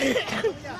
แม่